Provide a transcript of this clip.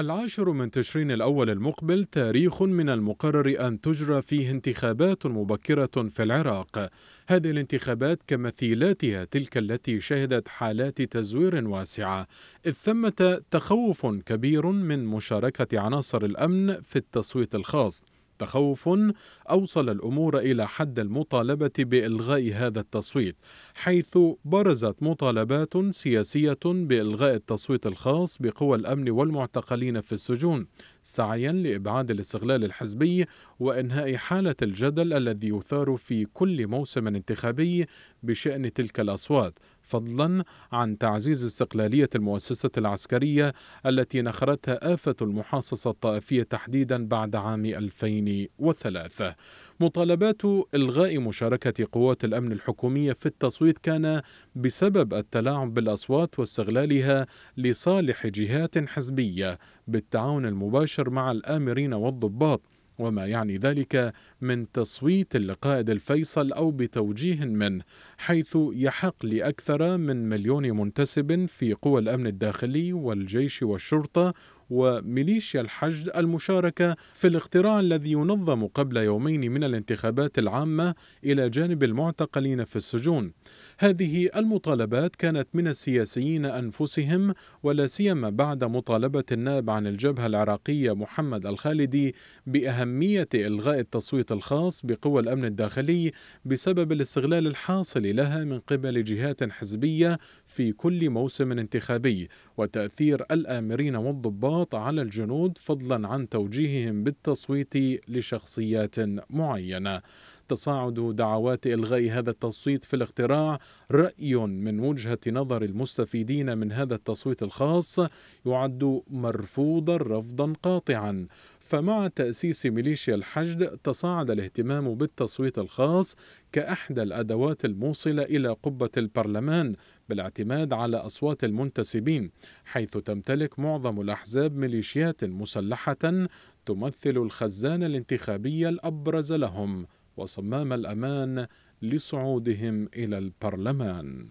العاشر من تشرين الأول المقبل تاريخ من المقرر أن تجرى فيه انتخابات مبكرة في العراق. هذه الانتخابات كمثيلاتها تلك التي شهدت حالات تزوير واسعة، إذ ثمة تخوف كبير من مشاركة عناصر الأمن في التصويت الخاص. تخوف أوصل الأمور إلى حد المطالبة بإلغاء هذا التصويت حيث برزت مطالبات سياسية بإلغاء التصويت الخاص بقوى الأمن والمعتقلين في السجون. سعيا لإبعاد الاستغلال الحزبي وإنهاء حالة الجدل الذي يثار في كل موسم انتخابي بشأن تلك الأصوات فضلا عن تعزيز استقلالية المؤسسة العسكرية التي نخرتها آفة المحاصصة الطائفية تحديدا بعد عام 2003 مطالبات إلغاء مشاركة قوات الأمن الحكومية في التصويت كان بسبب التلاعب بالأصوات واستغلالها لصالح جهات حزبية بالتعاون المباشر مع الآمرين والضباط وما يعني ذلك من تصويت لقائد الفيصل أو بتوجيه منه حيث يحق لأكثر من مليون منتسب في قوى الأمن الداخلي والجيش والشرطة وميليشيا الحشد المشاركة في الاقتراع الذي ينظم قبل يومين من الانتخابات العامة إلى جانب المعتقلين في السجون. هذه المطالبات كانت من السياسيين أنفسهم ولا سيما بعد مطالبة النائب عن الجبهة العراقية محمد الخالدي بأهمية إلغاء التصويت الخاص بقوى الأمن الداخلي بسبب الاستغلال الحاصل لها من قبل جهات حزبية في كل موسم انتخابي وتأثير الآمرين والضباط الضغط على الجنود فضلا عن توجيههم بالتصويت لشخصيات معينة. تصاعد دعوات إلغاء هذا التصويت في الاقتراع. رأي من وجهة نظر المستفيدين من هذا التصويت الخاص يعد مرفوضا رفضا قاطعا. فمع تأسيس ميليشيا الحشد تصاعد الاهتمام بالتصويت الخاص كأحدى الأدوات الموصلة إلى قبة البرلمان بالاعتماد على أصوات المنتسبين حيث تمتلك معظم الأحزاب ميليشيات مسلحة تمثل الخزان الانتخابي الأبرز لهم. وصمام الأمان لصعودهم إلى البرلمان.